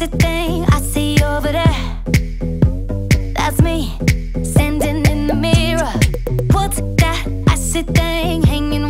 I see over there. That's me, standing in the mirror. What's that? I see thing hanging.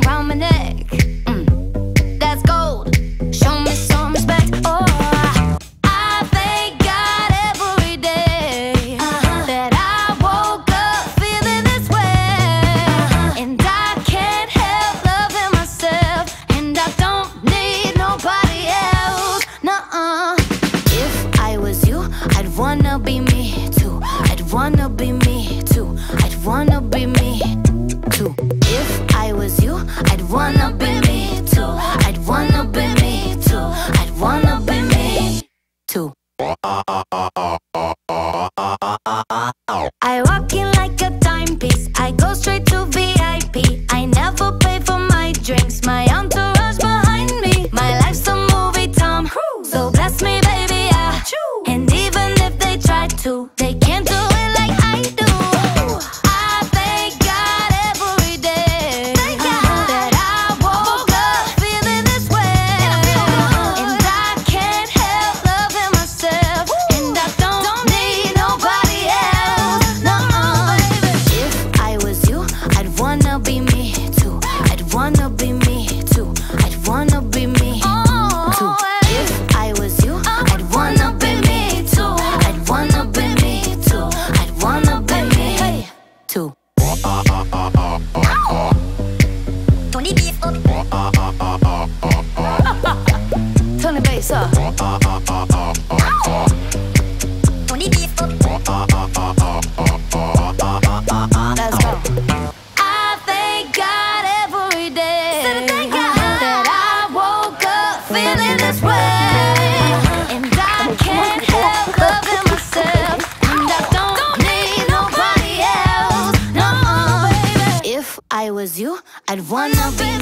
Wanna be me too. I'd wanna be me too. I'd wanna be me too. If I was you, I'd wanna be me too. I'd wanna be me too. I'd wanna be me too. I walk in like a timepiece. I go straight to VIP. I never pay for my drinks. My Turn the bass uh. up. Tony beef up. Let's go. I thank God every day that I woke up feeling this way, and I can't help loving myself, and I don't need nobody else. No, baby. If I was you, I'd wanna be